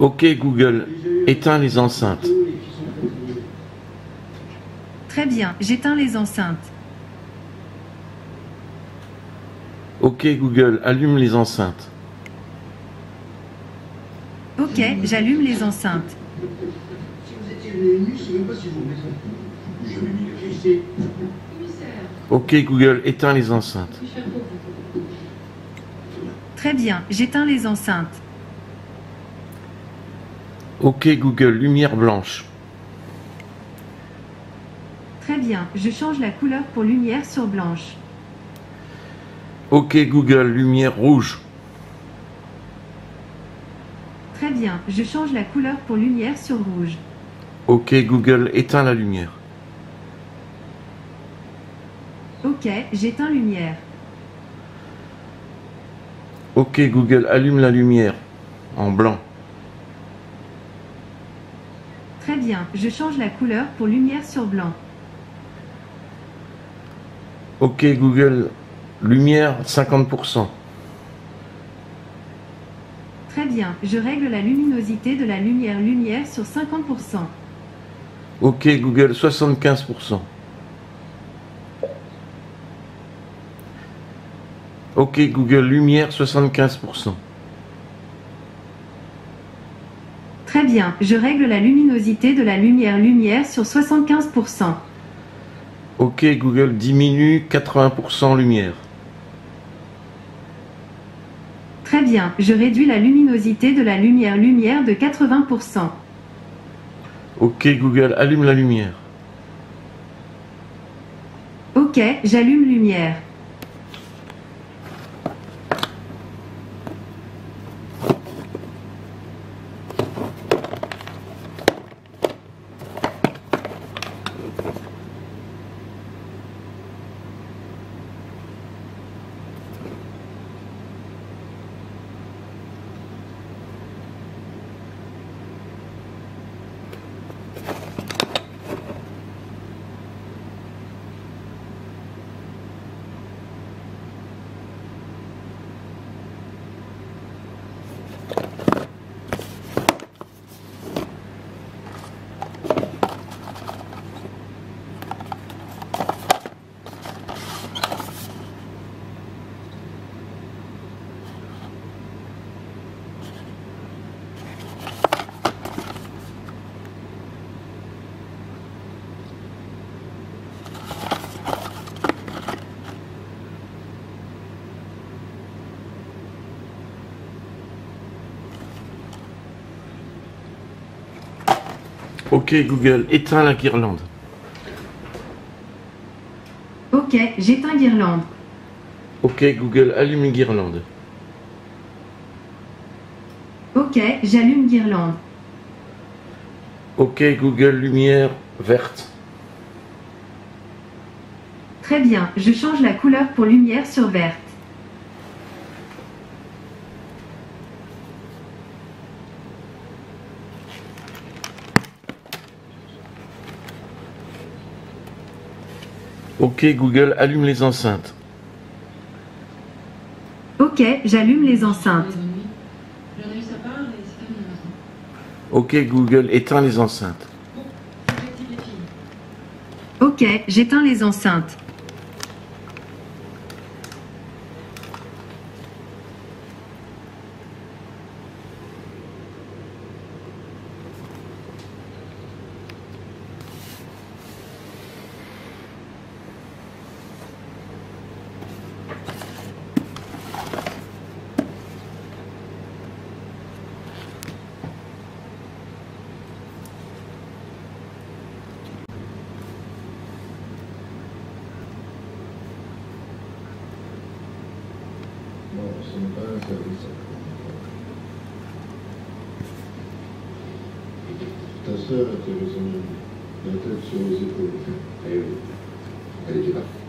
Ok Google, éteins les enceintes. Très bien, j'éteins les enceintes. Ok Google, allume les enceintes. Ok, j'allume les enceintes. Ok Google, éteins les enceintes. Très bien, j'éteins les enceintes. Ok Google, lumière blanche. Très bien, je change la couleur pour lumière sur blanche. Ok Google, lumière rouge. Très bien, je change la couleur pour lumière sur rouge. Ok Google, éteins la lumière. Ok, j'éteins lumière. Ok Google, allume la lumière en blanc. Très bien, je change la couleur pour lumière sur blanc. Ok Google, lumière 50%. Très bien, je règle la luminosité de la lumière lumière sur 50%. Ok Google, 75%. Ok Google, lumière 75%. Très bien, je règle la luminosité de la lumière lumière sur 75%. Ok Google, diminue 80% lumière. Très bien, je réduis la luminosité de la lumière lumière de 80%. Ok Google, allume la lumière. Ok, j'allume lumière. Ok Google, éteins la guirlande. Ok, j'éteins guirlande. Ok Google, allume guirlande. Ok, j'allume guirlande. Ok Google, lumière verte. Très bien, je change la couleur pour lumière sur verte. Ok Google, allume les enceintes. Ok, j'allume les enceintes. Ok Google, éteins les enceintes. Ok, j'éteins les enceintes. Ta sœur a tiré son la tête sur les épaules. Eh oui. Elle était là.